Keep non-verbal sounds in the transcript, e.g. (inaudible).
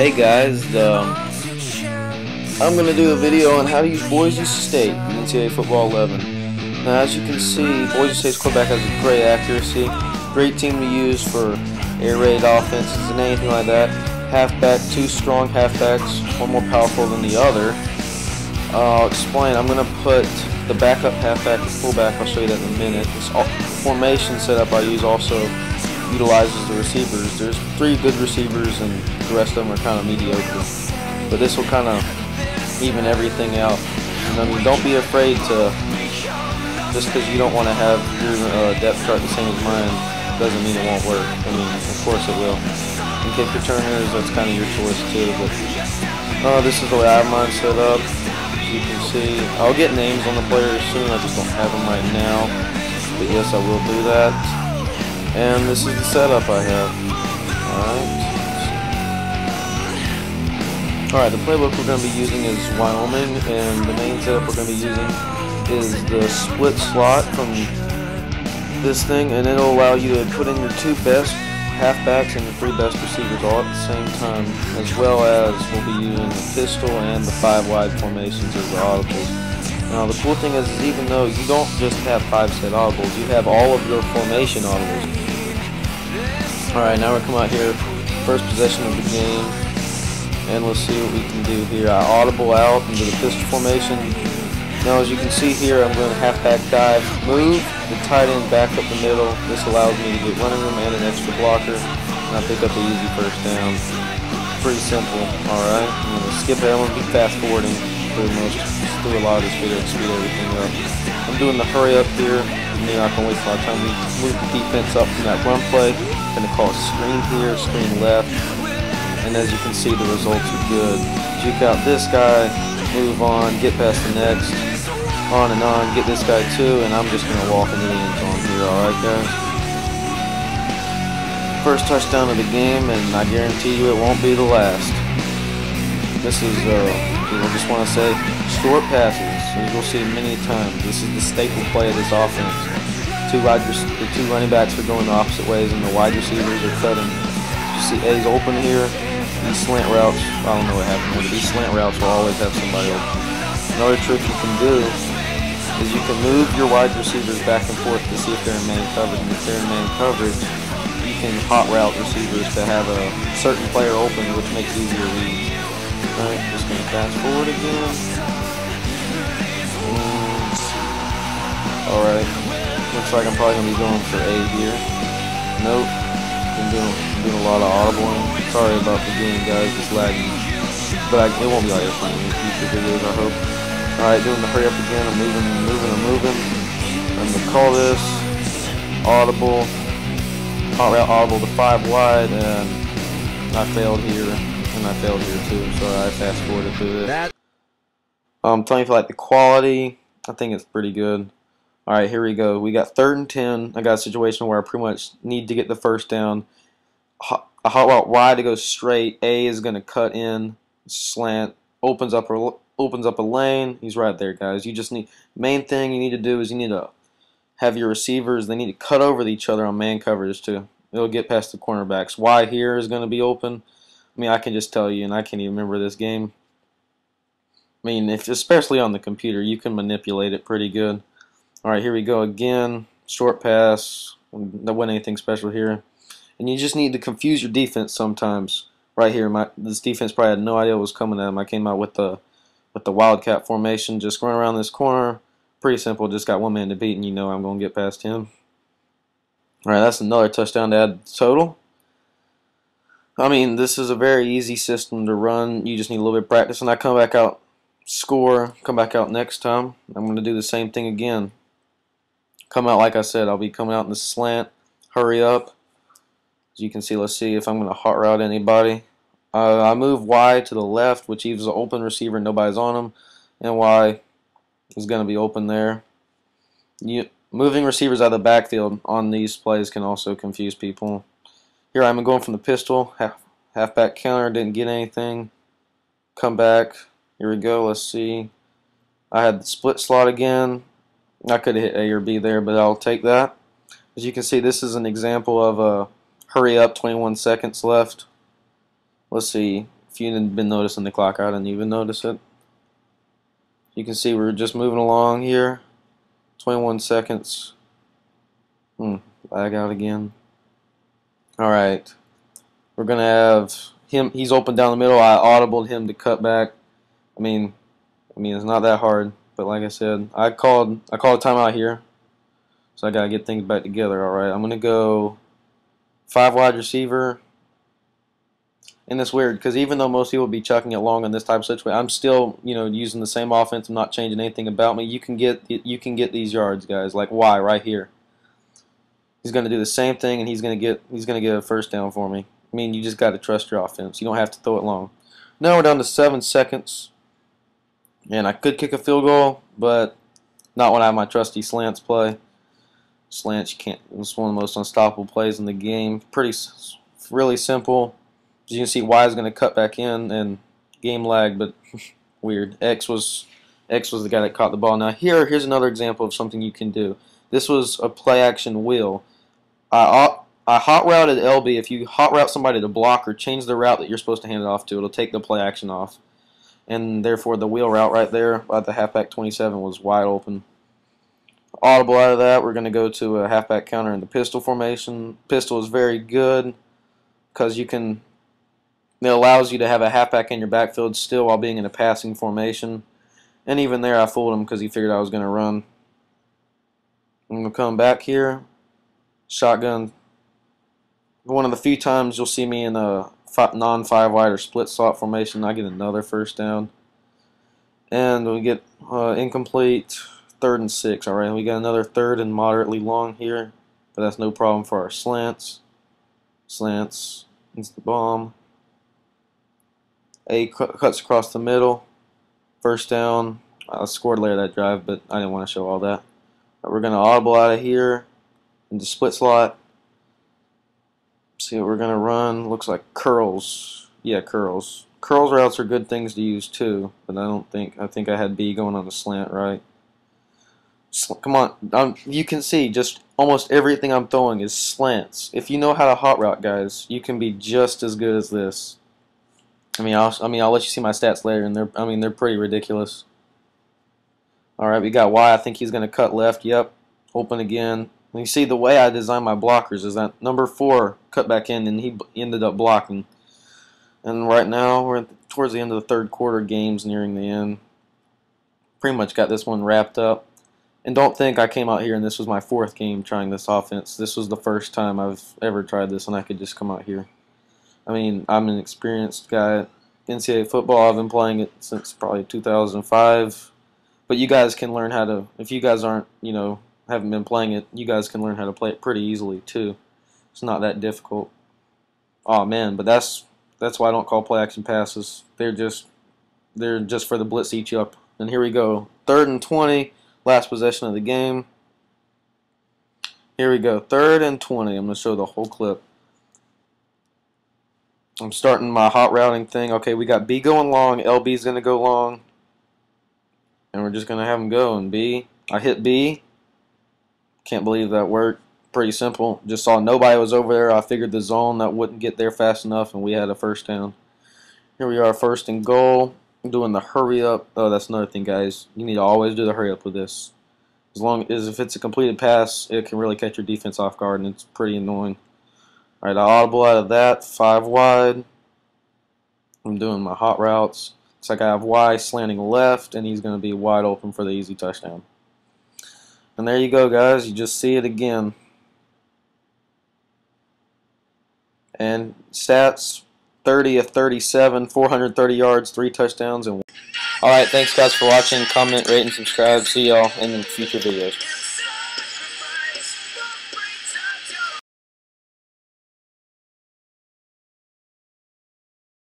Hey guys, um, I'm going to do a video on how to use Boise State in NCAA Football 11. Now as you can see, Boise State's quarterback has a great accuracy, great team to use for air raid offenses and anything like that. Halfback, two strong halfbacks, one more powerful than the other. I'll explain, I'm going to put the backup halfback and fullback, I'll show you that in a minute. This formation setup I use also utilizes the receivers. There's three good receivers and the rest of them are kind of mediocre. But this will kind of even everything out. And I mean, don't be afraid to, just because you don't want to have your uh, depth chart the same as mine, doesn't mean it won't work. I mean, of course it will. And kick returners, that's kind of your choice too. But uh, this is the way I have mine set up. As you can see, I'll get names on the players soon. I just don't have them right now. But yes, I will do that. And this is the setup I have. Alright. Alright, the playbook we're going to be using is Wyoming, and the main setup we're going to be using is the split slot from this thing, and it'll allow you to put in your two best halfbacks and your three best receivers all at the same time, as well as we'll be using the pistol and the five wide formations as the audibles. Now the cool thing is, is even though you don't just have five set audibles, you have all of your formation audibles. Alright, now we're come out here, first possession of the game, and let's see what we can do here. I audible out into the pistol formation. Now as you can see here, I'm going to halfback dive, move the tight end back up the middle. This allows me to get running room and an extra blocker, and I pick up an easy first down. Pretty simple, alright. I'm going to skip it, I'm going to be fast forwarding pretty much. Just a lot of this video to speed everything up. Doing the hurry up here. Mean, I can waste a lot of time. We move the defense up from that run play going to call a screen here, screen left, and as you can see the results are good. Juke out this guy, move on, get past the next, on and on, get this guy too, and I'm just going to walk into the end zone here, alright guys? First touchdown of the game, and I guarantee you it won't be the last. This is, uh, I just want to say, short passes, as you'll see many times. This is the staple play of this offense two wide the two running backs are going the opposite ways, and the wide receivers are cutting. You see A's open here. These slant routes, I don't know what happened here, but these slant routes will always have somebody open. Another trick you can do is you can move your wide receivers back and forth to see if they're in man coverage. And if they're in man coverage, you can hot route receivers to have a certain player open, which makes easier reads. Alright, just gonna fast forward again. Alright. Looks like I'm probably to be going for A here. Nope. Been doing, doing a lot of audibling. Sorry about the game, guys. It's lagging. But I, it won't be like this in future videos, I hope. Alright, doing the hurry up again. I'm moving, I'm moving, I'm moving. I'm to call this audible. Route audible to 5 wide, and I failed here. And I failed here too, so I fast forwarded through this. I'm um, telling you for like the quality, I think it's pretty good. All right, here we go. We got third and 10. I got a situation where I pretty much need to get the first down. A hot route wide to go straight. A is going to cut in, slant, opens up a opens up a lane. He's right there, guys. You just need main thing you need to do is you need to have your receivers. They need to cut over each other on man coverage too. It'll get past the cornerbacks. Y here is going to be open. I mean, I can just tell you, and I can't even remember this game. I mean, if especially on the computer, you can manipulate it pretty good. All right, here we go again. Short pass. That wasn't anything special here. And you just need to confuse your defense sometimes. Right here, my this defense probably had no idea what was coming at them. I came out with the with the wildcat formation, just going around this corner. Pretty simple. Just got one man to beat, and you know I'm going to get past him. All right, that's another touchdown to add total. I mean, this is a very easy system to run. You just need a little bit of practice. And I come back out, score, come back out next time. I'm going to do the same thing again come out, like I said, I'll be coming out in the slant. Hurry up. As you can see, let's see if I'm going to hot route anybody. Uh, I move Y to the left, which leaves an open receiver nobody's on him. And Y is going to be open there. You, moving receivers out of the backfield on these plays can also confuse people. Here I'm going from the pistol. Half, halfback counter, didn't get anything. Come back. Here we go. Let's see. I had the split slot again. I could hit A or B there, but I'll take that. As you can see, this is an example of a hurry up, 21 seconds left. Let's see. If you hadn't been noticing the clock, I didn't even notice it. You can see we're just moving along here. 21 seconds. Hmm, lag out again. Alright. We're going to have him, he's open down the middle. I audibled him to cut back. I mean, I mean, it's not that hard. But like I said, I called, I called a timeout here. So I got to get things back together. Alright, I'm going to go five wide receiver. And it's weird because even though most people be chucking it long in this type of situation, I'm still, you know, using the same offense. I'm not changing anything about me. You can get you can get these yards, guys. Like why right here. He's going to do the same thing, and he's going to get he's going to get a first down for me. I mean, you just got to trust your offense. You don't have to throw it long. Now we're down to seven seconds, and I could kick a field goal, but not when I have my trusty slants play. Slants, can't. It's one of the most unstoppable plays in the game. Pretty, really simple. As you can see, Y is going to cut back in and game lag, but (laughs) weird. X was X was the guy that caught the ball. Now here, here's another example of something you can do. This was a play action wheel. I I hot routed LB. If you hot route somebody to block or change the route that you're supposed to hand it off to, it'll take the play action off. And therefore, the wheel route right there by the halfback 27 was wide open. Audible out of that, we're going to go to a halfback counter in the pistol formation. Pistol is very good because you can it allows you to have a halfback in your backfield still while being in a passing formation. And even there, I fooled him because he figured I was going to run. I'm going to come back here. Shotgun. One of the few times you'll see me in a non-five wide or split slot formation, I get another first down. And we get uh, incomplete third and six. All right, we got another third and moderately long here, but that's no problem for our slants. Slants. It's the bomb. A cuts across the middle. First down. I scored later that drive, but I didn't want to show all that. But we're going to audible out of here into split slot. See what we're going to run. Looks like curls. Yeah, curls. Curls routes are good things to use too, but I don't think, I think I had B going on the slant right. Come on, um, you can see just almost everything I'm throwing is slants. If you know how to hot route, guys, you can be just as good as this. I mean, I'll, I mean, I'll let you see my stats later, and they're, I mean, they're pretty ridiculous. All right, we got Y. I think he's going to cut left. Yep, open again. And you see the way I designed my blockers is that number four cut back in, and he ended up blocking. And right now we're towards the end of the third quarter. Games nearing the end. Pretty much got this one wrapped up. And don't think I came out here and this was my fourth game trying this offense. This was the first time I've ever tried this, and I could just come out here. I mean, I'm an experienced guy. NCAA football, I've been playing it since probably 2005. But you guys can learn how to, if you guys aren't, you know, haven't been playing it, you guys can learn how to play it pretty easily too. It's not that difficult. Oh man, but that's that's why I don't call play action passes. They're just they're just for the blitz each up. And here we go. Third and 20, last possession of the game. Here we go. Third and 20. I'm going to show the whole clip. I'm starting my hot routing thing. Okay, we got B going long. LB's going to go long. And we're just going to have them go. And B, I hit B. Can't believe that worked. Pretty simple. Just saw nobody was over there. I figured the zone that wouldn't get there fast enough, and we had a first down. Here we are, first and goal. Doing the hurry up. Oh, that's another thing, guys. You need to always do the hurry up with this. As long as if it's a completed pass, it can really catch your defense off guard, and it's pretty annoying. Alright, I audible out of that, five wide. I'm doing my hot routes. Looks like I have Y slanting left, and he's going to be wide open for the easy touchdown. And there you go, guys. You just see it again. And stats 30 of 37, 430 yards, 3 touchdowns. and Alright, thanks guys for watching. Comment, rate, and subscribe. See y'all in future videos.